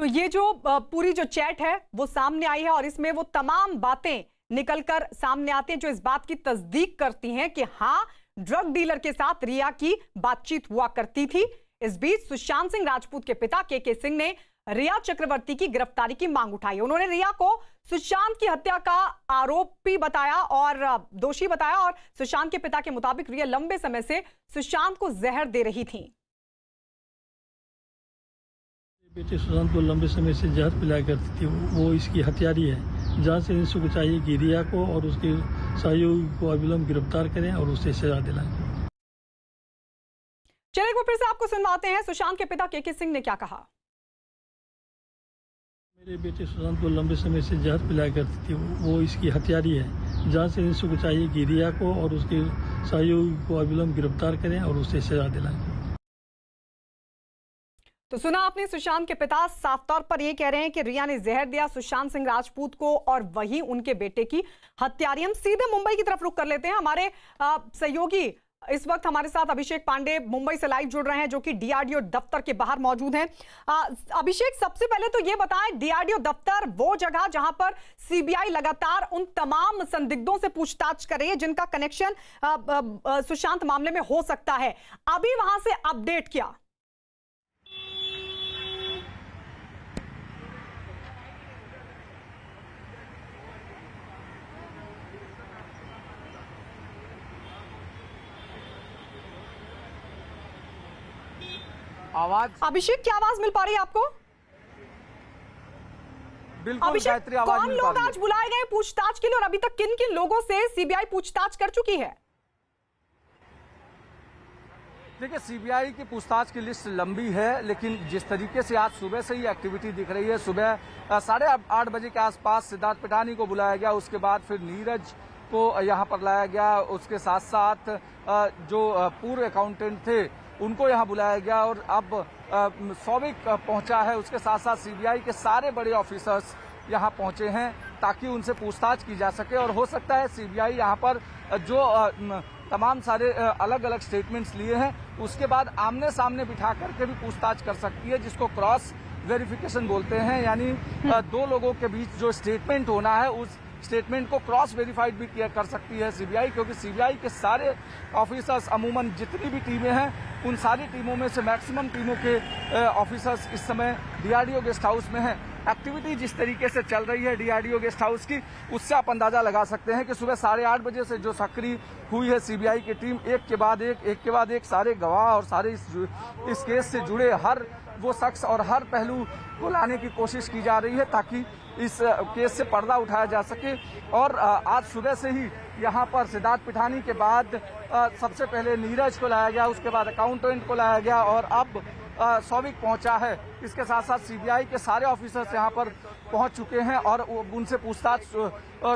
तो ये जो पूरी जो चैट है, वो सामने आई है और इसमें वो तमाम बातें निकलकर सामने आती हैं जो इस बात की तस्दीक करती हैं कि हाँ ड्रग डीलर के साथ रिया की बातचीत हुआ करती थी। इस बीच सुशांत सिंह राजपूत के पिता के के सिंह ने रिया चक्रवर्ती की गिरफ्तारी की मांग उठाई। उन्होंने रिया को सुशांत की हत्या का आरोपी बताया और दोषी बताया और सुशांत के पिता के मुताबिक रिया लंबे समय से सुशांत को जहर दे रही थी। बेटे सुशांत को लंबे समय से जहर पिलाया करती थी। वो इसकी हथियारी है। जहाँ से इंसु को चाहिए कि रिया को और उसके सहयोगी को अविलंब गिरफ़्तार करें और उसे सजा दिलाएँ। चलिए एक बार फिर से आपको सुनवाते हैं। सुशांत के पिता के के सिंह ने क्या कहा? मेरे बेटे सुशांत को लंबे समय से जहर पिलाया करती थी। वो इसकी हथियारी है। जहाँ से इंसु को चाहिए कि रिया को और उसके सहयोगी को अविलंब गिरफ़्तार करें और उसे सजा दिलाएँ। तो सुना आपने, सुशांत के पिता साफ़ तौर पर यह कह रहे हैं कि रिया ने जहर दिया सुशांत सिंह राजपूत को और वही उनके बेटे की हत्यारी। हम सीधे मुंबई की तरफ़ रुख कर लेते हैं। हमारे सहयोगी इस वक्त हमारे साथ अभिषेक पांडे मुंबई से लाइव जुड़ रहे हैं, जो कि डीआरडीओ दफ्तर के बाहर मौजूद हैं। अभिषेक, सबसे पहले तो ये बताएँ, डीआरडीओ दफ्तर वो जगह जहाँ पर सीबीआई लगातार उन तमाम संदिग्धों से पूछताछ कर रही है जिनका कनेक्शन सुशांत मामले में हो सकता है। अभी वहाँ से अपडेट किया? आवाज़? अभिषेक क्या आवाज़ मिल पा रही है आपको? बिल्कुल कौन लोग आज बुलाए गए पूछताछ के लिए और अभी तक किन किन लोगों से सीबीआई पूछताछ कर चुकी है? देखिए सीबीआई की पूछताछ की लिस्ट लंबी है लेकिन जिस तरीके से आज सुबह से ही एक्टिविटी दिख रही है सुबह साढ़े आठ बजे के आसपास सिद्धार्थ पिठानी को बुलाया गया उसके बाद फिर नीरज को यहाँ पर लाया गया उसके साथ साथ जो पूर्व अकाउंटेंट थे उनको यहाँ बुलाया गया और अब सौविक पहुँचा है। उसके साथ साथ सीबीआई के सारे बड़े ऑफिसर्स यहाँ पहुँचे हैं ताकि उनसे पूछताछ की जा सके। और हो सकता है सीबीआई यहाँ पर जो तमाम सारे अलग अलग स्टेटमेंट्स लिए हैं, उसके बाद आमने सामने बिठा करके भी पूछताछ कर सकती है, जिसको क्रॉस वेरिफिकेशन बोलते हैं। यानी दो लोगों के बीच जो स्टेटमेंट होना है, उस स्टेटमेंट को क्रॉस वेरीफाइड भी किया कर सकती है सीबीआई, क्योंकि सीबीआई के सारे ऑफिसर्स अमूमन जितनी भी टीमें हैं, उन सारी टीमों में से मैक्सिमम टीमों के ऑफिसर्स इस समय डीआरडीओ गेस्ट हाउस में हैं। एक्टिविटी जिस तरीके से चल रही है डीआरडीओ गेस्ट हाउस की उससे आप अंदाज़ा लगा सकते हैं कि सुबह साढ़े आठ बजे से जो सक्रिय हुई है सीबीआई की टीम एक के बाद एक एक के बाद एक सारे गवाह और सारे इस, इस केस से जुड़े हर वो शख्स और हर पहलू को लाने की कोशिश की जा रही है ताकि इस केस से पर्दा उठाया जा सके। और आज सुबह से ही यहाँ पर सिद्धार्थ पिठानी के बाद सबसे पहले नीरज को लाया गया उसके बाद अकाउंटेंट को लाया गया और अब सौविक पहुँचा है। इसके साथ साथ सीबीआई के सारे ऑफिसर्स यहाँ पर पहुँच चुके हैं और उनसे पूछताछ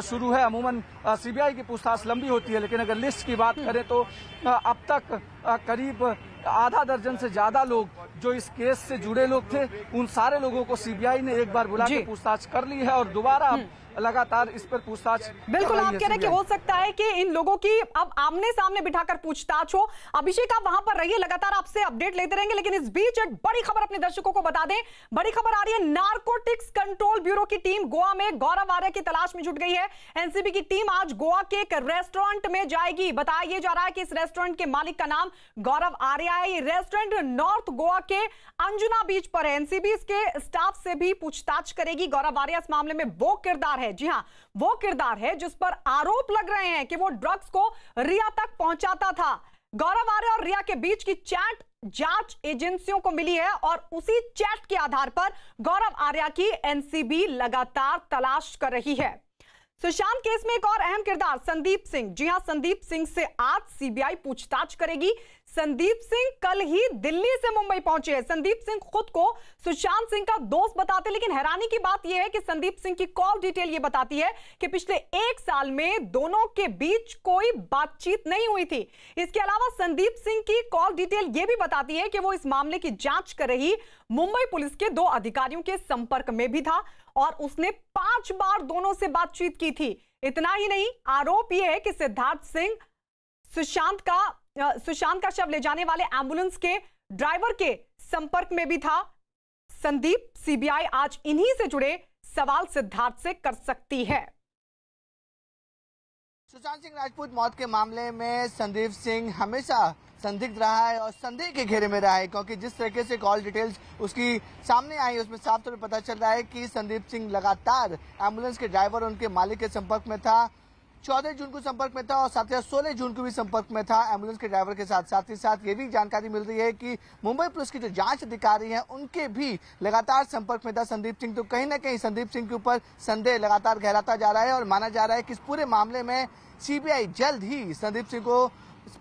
शुरू है। अमूमन सीबीआई की पूछताछ लंबी होती है, लेकिन अगर लिस्ट की बात करें तो अब तक करीब आधा दर्जन से ज़्यादा लोग जो इस केस से जुड़े लोग थे उन सारे लोगों को सीबीआई ने एक बार बुला के पूछताछ कर ली है और दोबारा हम्म। लगातार इस पर पूछताछ बिल्कुल आप कह रहे हैं कि हो। सकता है कि इन लोगों की अब आमने सामने बिठाकर पूछताछ हो। अभिषेक आप वहाँ पर रहिए लगातार आपसे अपडेट लेते रहेंगे लेकिन इस बीच एक बड़ी खबर अपने दर्शकों को बता दें। बड़ी खबर आ रही है नार्कोटिक्स कंट्रोल ब्यूरो की टीम गोवा में गौरव आर्य की तलाश में जुट गई है। एनसीबी की टीम आज गोवा के एक रेस्टोरेंट में जाएगी। बताया जा रहा है कि इस रेस्टोरेंट के मालिक का नाम गौरव आर्य है ये रेस्टोरेंट नॉर्थ गोवा के अंजुना बीच पर है। एनसीबी इसके स्टाफ से भी पूछताछ करेगी। गौरव आर्य इस मामले में वो किरदार है। जी हाँ वो किरदार है जिस पर आरोप लग रहे हैं कि वो ड्रग्स को रिया तक पहुंचाता था। गौरव आर्य और रिया के बीच की चैट जाँच एजेंसियों को मिली है और उसी चैट के आधार पर गौरव आर्या की एनसीबी लगातार तलाश कर रही है। सुशांत केस में एक और अहम किरदार, संदीप सिंह। जी हाँ, संदीप सिंह से आज सीबीआई पूछताछ करेगी। संदीप सिंह कल ही दिल्ली से मुंबई पहुँचे हैं। संदीप सिंह खुद को सुशांत सिंह का दोस्त बताते लेकिन हैरानी की बात यह है कि संदीप सिंह की कॉल डिटेल यह बताती है कि पिछले एक साल में दोनों के बीच कोई बातचीत नहीं हुई थी। इसके अलावा संदीप सिंह की कॉल डिटेल यह भी बताती है कि वो इस मामले की जाँच कर रही मुंबई पुलिस के दो अधिकारियों के संपर्क में भी था। और उसने पाँच बार दोनों से बातचीत की थी। इतना ही नहीं, आरोप यह है कि सिद्धार्थ सिंह सुशांत का सुशांत का शव ले जाने वाले एंबुलेंस के ड्राइवर के संपर्क में भी था। संदीप, सीबीआई आज इन्हीं से जुड़े सवाल सिद्धार्थ से कर सकती है। सुशांत सिंह राजपूत मौत के मामले में संदीप सिंह हमेशा संदिग्ध रहा है और संदेह के घेरे में रहा है, क्योंकि जिस तरीके से कॉल डिटेल्स उसकी सामने आई, उसमें साफ़ तौर पर पता चल रहा है कि संदीप सिंह लगातार एंबुलेंस के ड्राइवर उनके मालिक के संपर्क में था। चौदह जून को संपर्क में था और साथ ही सोलह जून को भी संपर्क में था। एंबुलेंस के ड्राइवर के साथ साथ ही साथ ये भी जानकारी मिल रही है कि मुंबई पुलिस की जो जाँच अधिकारी हैं, उनके भी लगातार संपर्क में था। संदीप सिंह तो कहीं ना कहीं संदीप सिंह के ऊपर संदेह लगातार गहराता जा रहा है और माना जा रहा है कि इस पूरे मामले में सीबीआई जल्द ही संदीप सिंह को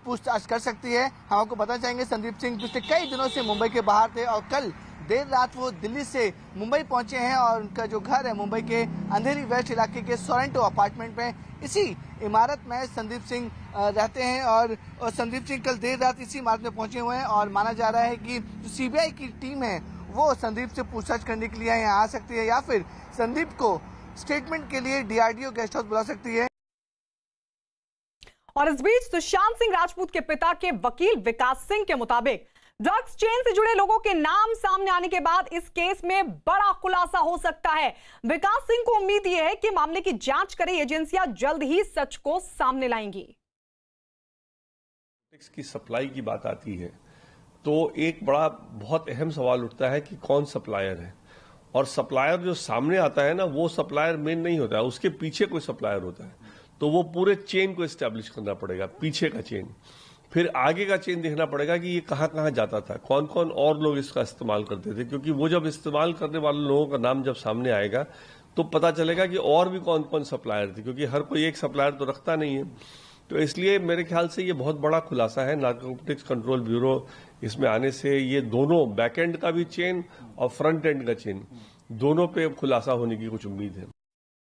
पूछताछ कर सकती है। हम आपको बताना चाहेंगे, संदीप सिंह पिछले कई दिनों से मुंबई के बाहर थे और कल देर रात वो दिल्ली से मुंबई पहुँचे हैं और उनका जो घर है मुंबई के अंधेरी वेस्ट इलाके के सोरेंटो अपार्टमेंट में इसी इमारत में संदीप सिंह रहते हैं और, संदीप सिंह कल देर रात इसी इमारत में पहुँचे हुए हैं और माना जा रहा है कि जो सीबीआई की टीम है वो संदीप से पूछताछ करने के लिए यहाँ आ सकती है या फिर संदीप को स्टेटमेंट के लिए डीआरडीओ गेस्ट हाउस बुला सकती है। और इस बीच सुशांत सिंह राजपूत के पिता के वकील विकास सिंह के मुताबिक ड्रग्स चेन से जुड़े लोगों के नाम सामने आने के बाद इस केस में बड़ा खुलासा हो सकता है। विकास सिंह को उम्मीद यह है कि मामले की जाँच करें, एजेंसियाँ जल्द ही सच को सामने लाएँगी। की सप्लाई की बात आती है तो एक बड़ा, बहुत अहम सवाल उठता है कि कौन सप्लायर है? और सप्लायर जो सामने आता है ना, वो सप्लायर मेन नहीं होता है, उसके पीछे कोई सप्लायर होता है। तो वो पूरे चेन को एस्टेब्लिश करना पड़ेगा, पीछे का चेन फिर आगे का चेन देखना पड़ेगा कि ये कहाँ कहाँ जाता था कौन कौन और लोग इसका इस्तेमाल करते थे, क्योंकि वो जब इस्तेमाल करने वाले लोगों का नाम जब सामने आएगा तो पता चलेगा कि और भी कौन कौन सप्लायर थे, क्योंकि हर कोई एक सप्लायर तो रखता नहीं है। तो इसलिए मेरे ख्याल से ये बहुत बड़ा खुलासा है नार्कोटिक्स कंट्रोल ब्यूरो इसमें आने से ये दोनों बैक एंड का भी चेन और फ्रंट एंड का चेन दोनों पे खुलासा होने की कुछ उम्मीद है।